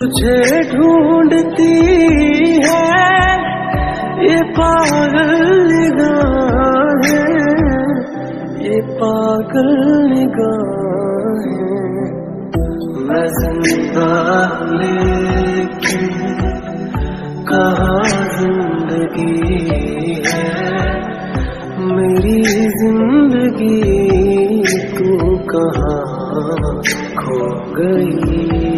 तुझे ढूंढती है, ये पागल निगाहें, ये पागल निगाहें। मैं ज़िंदा लेकिन कहाँ ज़िंदगी है, मेरी ज़िंदगी तू कहाँ खो गई